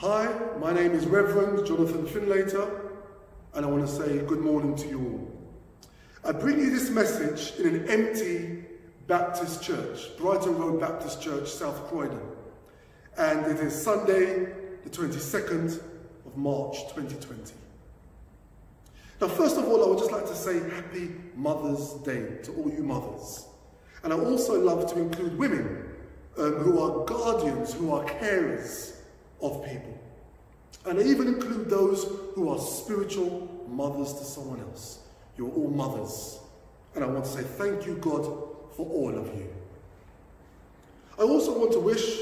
Hi, my name is Reverend Jonathan Findlater, and I want to say good morning to you all. I bring you this message in an empty Baptist church, Brighton Road Baptist Church, South Croydon. And it is Sunday, the 22nd of March 2020. Now, first of all, I would just like to say Happy Mother's Day to all you mothers. And I also love to include women um, who are guardians, who are carers of people. And I even include those who are spiritual mothers to someone else. You're all mothers. And I want to say thank you, God, for all of you. I also want to wish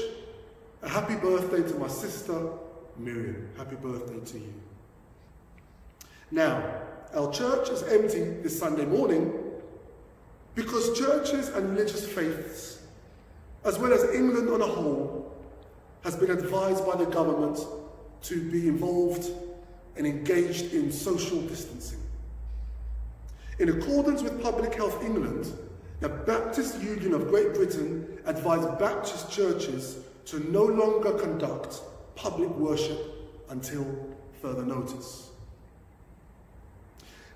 a happy birthday to my sister, Miriam. Happy birthday to you. Now, our church is empty this Sunday morning because churches and religious faiths, as well as England on a whole, has been advised by the government to be involved and engaged in social distancing. In accordance with Public Health England, the Baptist Union of Great Britain advised Baptist churches to no longer conduct public worship until further notice.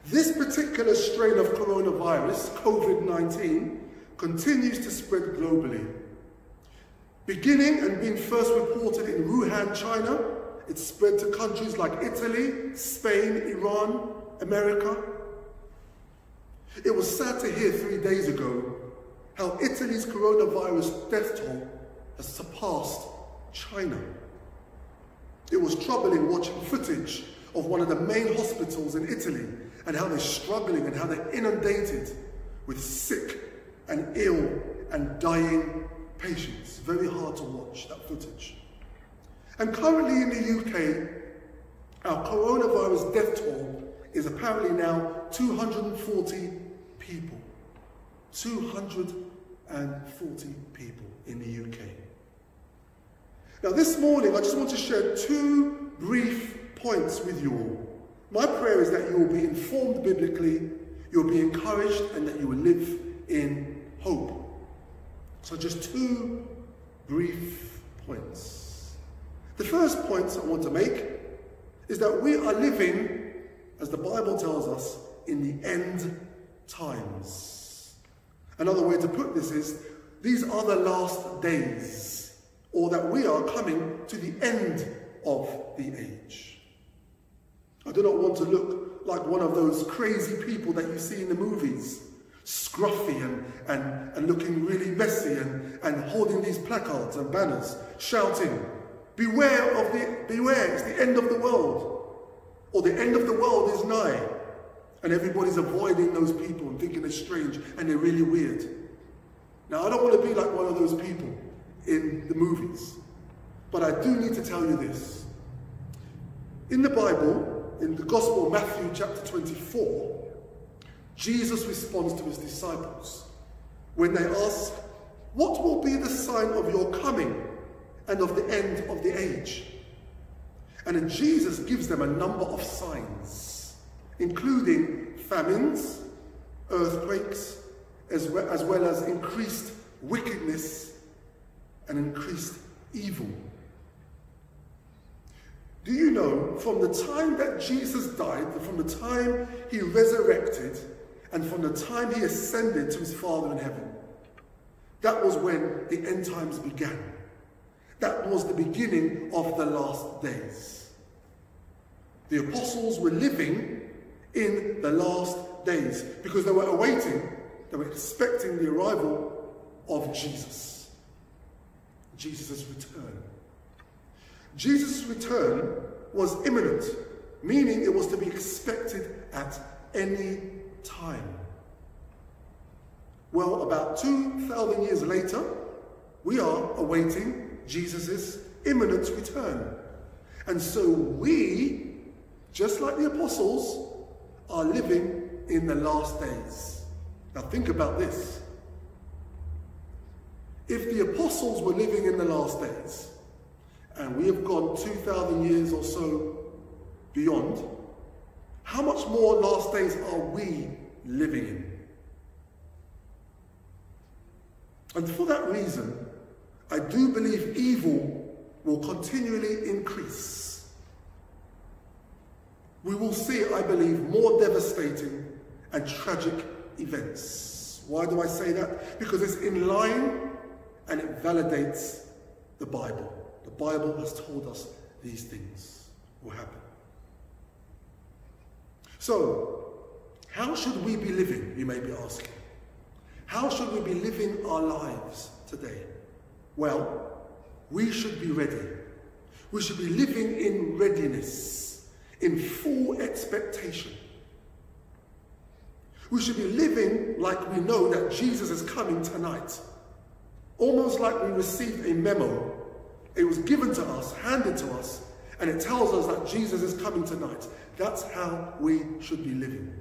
This particular strain of coronavirus, COVID-19, continues to spread globally. Beginning and being first reported in Wuhan, China, it spread to countries like Italy, Spain, Iran, America. It was sad to hear three days ago how Italy's coronavirus death toll has surpassed China. It was troubling watching footage of one of the main hospitals in Italy and how they're struggling and how they're inundated with sick and ill and dying patients. Very hard to watch that footage. And currently in the UK, our coronavirus death toll is apparently now 240 people. 240 people in the UK. Now, this morning, I just want to share two brief points with you all. My prayer is that you will be informed biblically, you'll be encouraged, and that you will live in hope. So, just two brief points. The first point I want to make is that we are living, as the Bible tells us, in the end times. Another way to put this is these are the last days, or that we are coming to the end of the age. I do not want to look like one of those crazy people that you see in the movies, scruffy and, and, and looking really messy and, and holding these placards and banners, shouting, Beware of the beware, it's the end of the world. Or the end of the world is nigh. And everybody's avoiding those people and thinking they're strange and they're really weird. Now, I don't want to be like one of those people in the movies. But I do need to tell you this. In the Bible, in the Gospel Matthew, chapter 24, Jesus responds to his disciples when they ask, What will be the sign of your coming and of the end of the age? And then Jesus gives them a number of signs, including famines, earthquakes, as well, as well as increased wickedness and increased evil. Do you know from the time that Jesus died, from the time he resurrected, and from the time he ascended to his Father in heaven, that was when the end times began. That was the beginning of the last days. The apostles were living in the last days because they were awaiting, they were expecting the arrival of Jesus. Jesus' return. Jesus' return was imminent, meaning it was to be expected at any time. Well, about 2,000 years later, we are awaiting Jesus' imminent return. And so we, just like the apostles, are living in the last days. Now think about this. If the apostles were living in the last days, and we have gone 2,000 years or so beyond, how much more last days are we living in? And for that reason, I do believe evil will continually increase. We will see, I believe, more devastating and tragic events. Why do I say that? Because it's in line and it validates the Bible. The Bible has told us these things will happen. So, how should we be living, you may be asking? How should we be living our lives today? Well, we should be ready. We should be living in readiness, in full expectation. We should be living like we know that Jesus is coming tonight. Almost like we received a memo. It was given to us, handed to us, and it tells us that Jesus is coming tonight. That's how we should be living.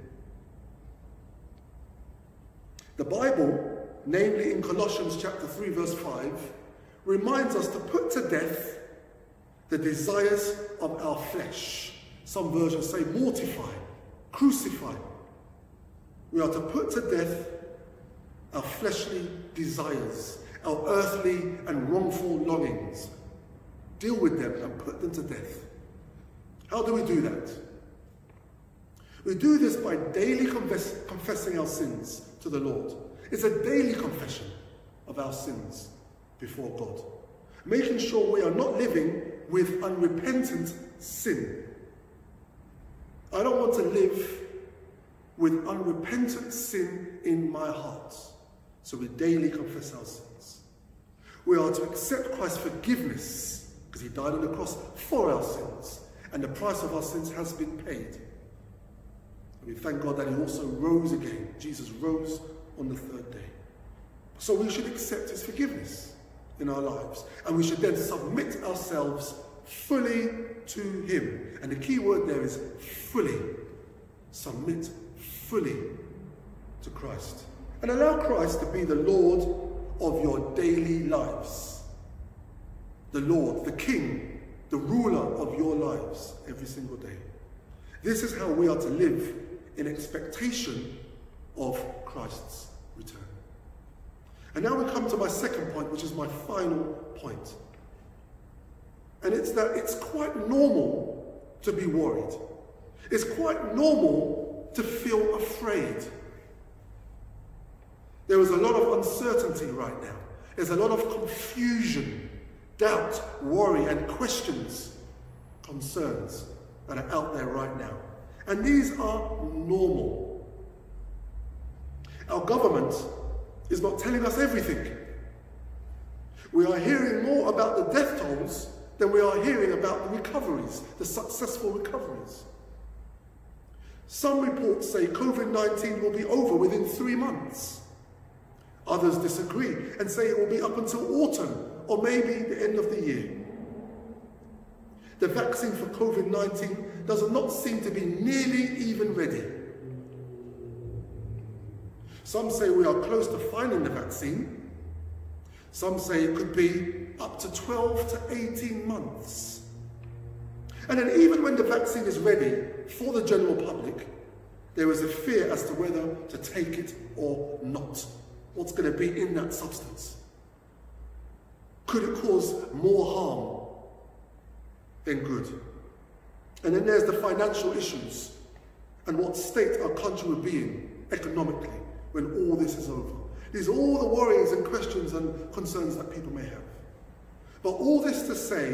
The Bible, namely in Colossians chapter 3 verse 5, reminds us to put to death the desires of our flesh. Some versions say mortify, crucify. We are to put to death our fleshly desires, our earthly and wrongful longings. Deal with them and put them to death. How do we do that? We do this by daily confess confessing our sins to the Lord. It's a daily confession of our sins before God. Making sure we are not living with unrepentant sin. I don't want to live with unrepentant sin in my heart. So we daily confess our sins. We are to accept Christ's forgiveness because he died on the cross for our sins and the price of our sins has been paid. And we thank God that he also rose again. Jesus rose on the third day. So we should accept his forgiveness in our lives. And we should then submit ourselves fully to him. And the key word there is fully. Submit fully to Christ. And allow Christ to be the Lord of your daily lives. The Lord, the King, the ruler of your lives every single day. This is how we are to live in expectation of Christ's return. And now we come to my second point, which is my final point. And it's that it's quite normal to be worried. It's quite normal to feel afraid. There is a lot of uncertainty right now. There's a lot of confusion, doubt, worry, and questions, concerns that are out there right now. And these are normal. Our government is not telling us everything. We are hearing more about the death tolls than we are hearing about the recoveries, the successful recoveries. Some reports say COVID-19 will be over within three months. Others disagree and say it will be up until autumn or maybe the end of the year. The vaccine for COVID-19 does not seem to be nearly even ready. Some say we are close to finding the vaccine. Some say it could be up to 12 to 18 months. And then even when the vaccine is ready for the general public, there is a fear as to whether to take it or not. What's going to be in that substance? Could it cause more harm than good? And then there's the financial issues and what state our country will be in economically when all this is over. These are all the worries and questions and concerns that people may have. But all this to say,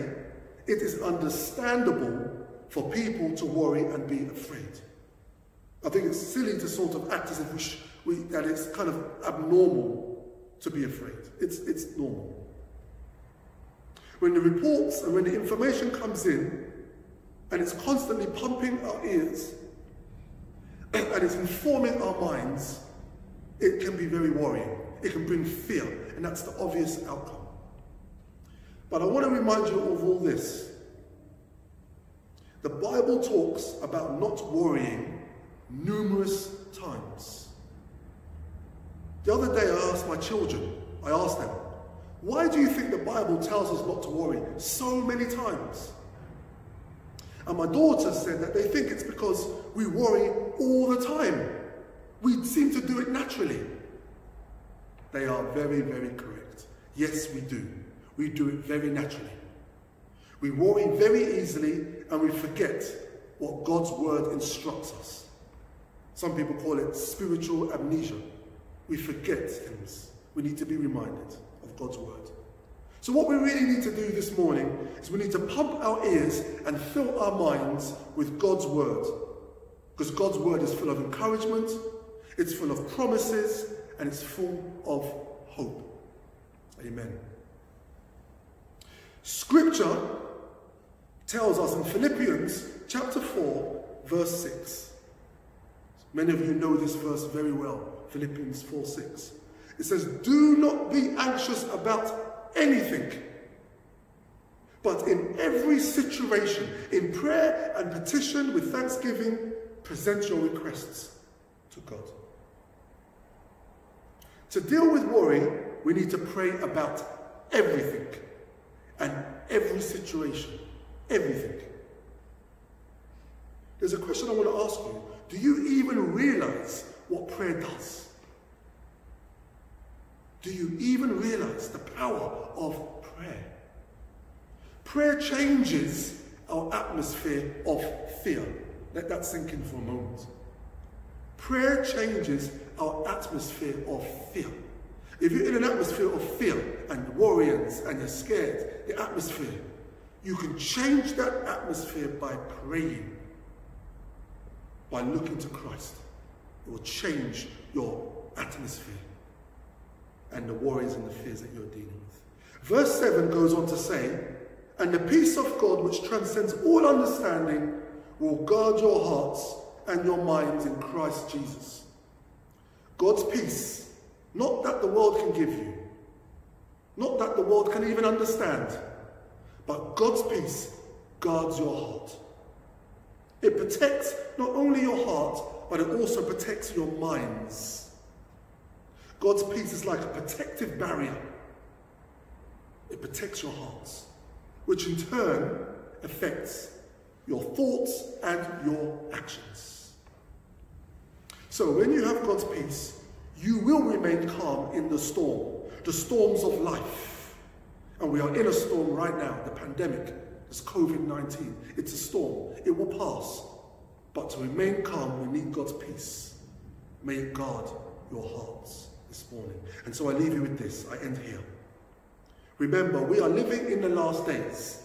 it is understandable for people to worry and be afraid. I think it's silly to sort of act as if we, we, that it's kind of abnormal to be afraid. It's, it's normal. When the reports and when the information comes in, and it's constantly pumping our ears, and it's informing our minds, it can be very worrying. It can bring fear, and that's the obvious outcome. But I want to remind you of all this. The Bible talks about not worrying numerous times. The other day I asked my children, I asked them, why do you think the Bible tells us not to worry so many times? And my daughter said that they think it's because we worry all the time. We seem to do it naturally. They are very, very correct. Yes, we do. We do it very naturally. We worry very easily and we forget what God's word instructs us. Some people call it spiritual amnesia. We forget things. We need to be reminded God's word. So, what we really need to do this morning is we need to pump our ears and fill our minds with God's word. Because God's word is full of encouragement, it's full of promises, and it's full of hope. Amen. Scripture tells us in Philippians chapter 4, verse 6. Many of you know this verse very well, Philippians 4 6. It says, Do not be anxious about anything. But in every situation, in prayer and petition with thanksgiving, present your requests to God. To deal with worry, we need to pray about everything and every situation. Everything. There's a question I want to ask you. Do you even realize what prayer does? Do you even realize the power of prayer? Prayer changes our atmosphere of fear. Let that sink in for a moment. Prayer changes our atmosphere of fear. If you're in an atmosphere of fear and worries and you're scared, the atmosphere, you can change that atmosphere by praying, by looking to Christ. It will change your atmosphere and the worries and the fears that you're dealing with. Verse 7 goes on to say, And the peace of God, which transcends all understanding, will guard your hearts and your minds in Christ Jesus. God's peace, not that the world can give you, not that the world can even understand, but God's peace guards your heart. It protects not only your heart, but it also protects your minds. God's peace is like a protective barrier. It protects your hearts, which in turn affects your thoughts and your actions. So when you have God's peace, you will remain calm in the storm, the storms of life. And we are in a storm right now, the pandemic, this COVID-19. It's a storm. It will pass. But to remain calm, we need God's peace. May it guard your hearts this morning. And so I leave you with this. I end here. Remember, we are living in the last days.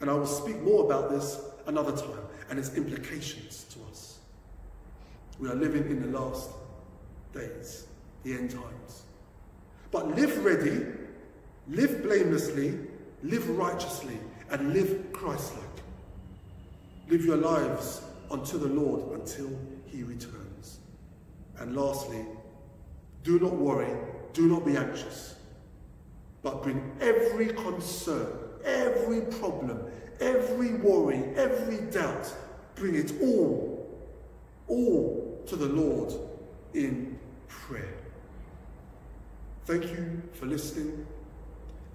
And I will speak more about this another time and its implications to us. We are living in the last days, the end times. But live ready, live blamelessly, live righteously, and live Christ-like. Live your lives unto the Lord until he returns. And lastly, do not worry, do not be anxious, but bring every concern, every problem, every worry, every doubt, bring it all, all to the Lord in prayer. Thank you for listening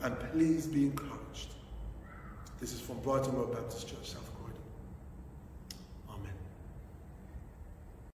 and please be encouraged. This is from Brighton Road Baptist Church, South